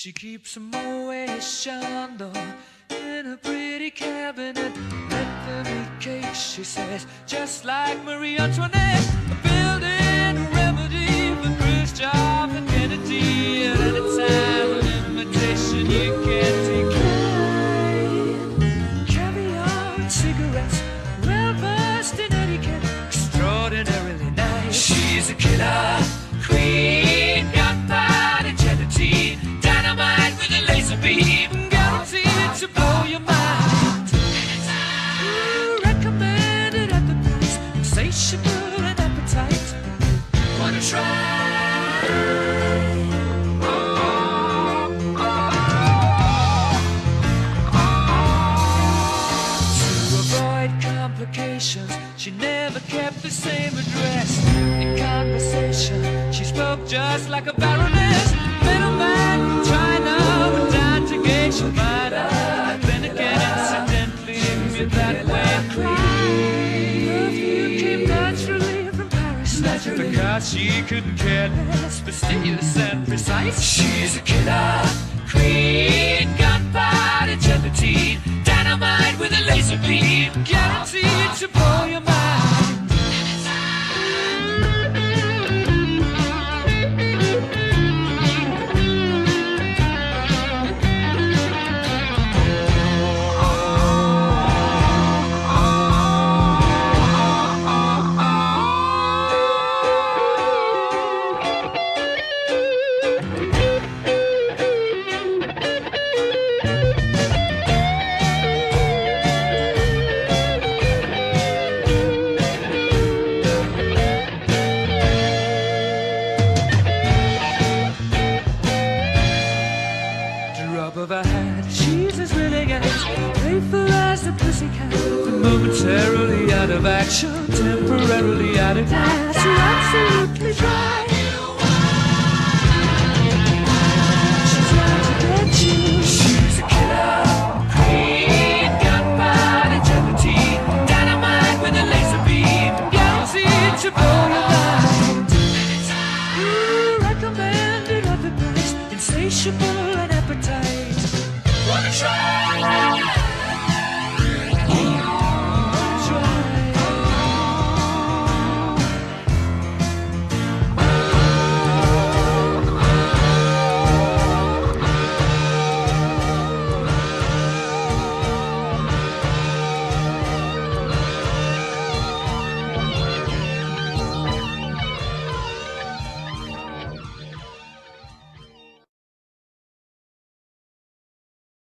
She keeps a Moet Chandon in a pretty cabinet. Let them eat cake, she says, just like Marie Antoinette. Building a remedy for Khrushchev and Kennedy. At any time, an imitation you can't decline. Caviar and cigarettes, well versed in etiquette, extraordinarily nice. She's a killer complications, she never kept the same address. In conversation, she spoke just like a baroness. Middleman China went down to Geisha Minah. Then again, incidentally, me that way. Perfume came naturally from Paris. Because she couldn't care less, fastidious and precise. She's a killer queen, gunpowder gelatine, dynamite with a laser beam, playful as a pussycat. Momentarily out of action, temporarily out of gas, you're absolutely dry.